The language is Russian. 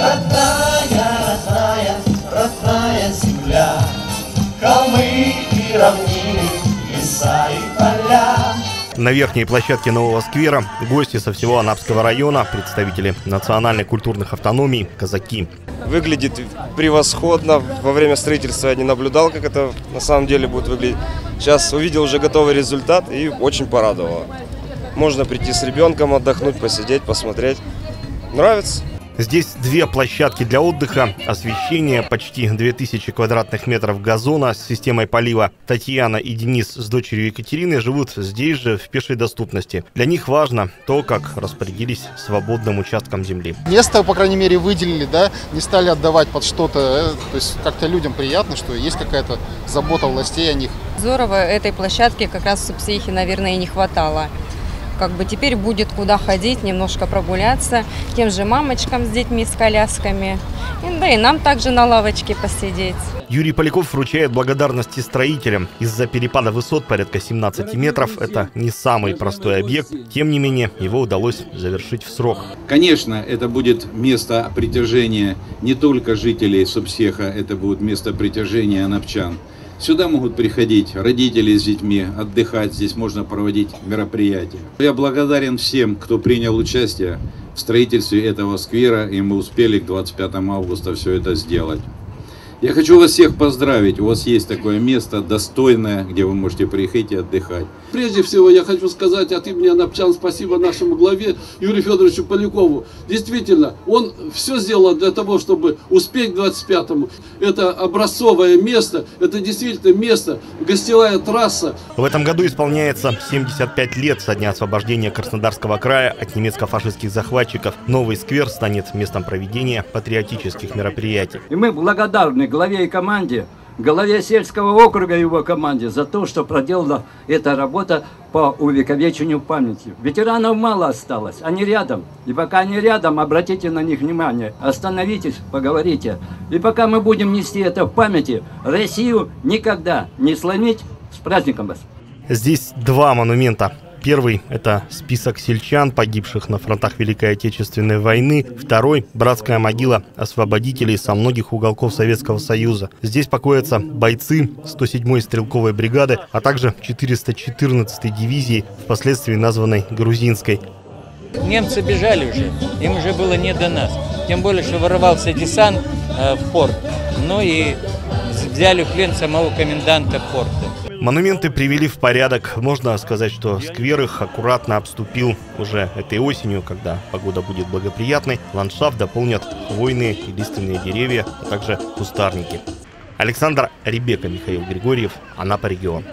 Родная, родная, родная земля, Холмы и равнины, леса и поля. На верхней площадке нового сквера гости со всего Анапского района, представители национальных культурных автономий, казаки. Выглядит превосходно. Во время строительства я не наблюдал, как это на самом деле будет выглядеть. Сейчас увидел уже готовый результат и очень порадовало. Можно прийти с ребенком отдохнуть, посидеть, посмотреть. Нравится? Здесь две площадки для отдыха, освещение, почти 2000 квадратных метров газона с системой полива. Татьяна и Денис с дочерью Екатериной живут здесь же, в пешей доступности. Для них важно то, как распорядились свободным участком земли. Место, по крайней мере, выделили, да, не стали отдавать под что-то. э, То есть как-то людям приятно, что есть какая-то забота властей о них. Здорово, этой площадки как раз в Субсихе, наверное, и не хватало. Как бы теперь будет куда ходить, немножко прогуляться, тем же мамочкам с детьми, с колясками. И, да и нам также на лавочке посидеть. Юрий Поляков вручает благодарности строителям. Из-за перепада высот порядка 17 метров это не самый простой объект. Тем не менее, его удалось завершить в срок. Конечно, это будет место притяжения не только жителей Субсеха, это будет место притяжения анапчан. Сюда могут приходить родители с детьми, отдыхать, здесь можно проводить мероприятия. Я благодарен всем, кто принял участие в строительстве этого сквера, и мы успели к 25 августа все это сделать. Я хочу вас всех поздравить. У вас есть такое место достойное, где вы можете приехать и отдыхать. Прежде всего, я хочу сказать от имени Анапчан спасибо нашему главе Юрию Федоровичу Полякову. Действительно, он все сделал для того, чтобы успеть к 25-му. Это образцовое место, это действительно место, гостевая трасса. В этом году исполняется 75 лет со дня освобождения Краснодарского края от немецко-фашистских захватчиков. Новый сквер станет местом проведения патриотических мероприятий. И мы благодарны главе и команде, главе сельского округа и его команде за то, что проделала эта работа по увековечению памяти. Ветеранов мало осталось, они рядом. И пока они рядом, обратите на них внимание, остановитесь, поговорите. И пока мы будем нести это в памяти, Россию никогда не сломить. С праздником вас! Здесь два монумента. Первый – это список сельчан, погибших на фронтах Великой Отечественной войны. Второй – братская могила освободителей со многих уголков Советского Союза. Здесь покоятся бойцы 107-й стрелковой бригады, а также 414-й дивизии, впоследствии названной Грузинской. Немцы бежали уже, им уже было не до нас. Тем более, что ворвался десант э, в порт. Ну и взяли в плен самого коменданта порта. Монументы привели в порядок. Можно сказать, что сквер их аккуратно обступил уже этой осенью, когда погода будет благоприятной. Ландшафт дополнят хвойные и лиственные деревья, а также кустарники. Александр Ребека, Михаил Григорьев, Анапа регион.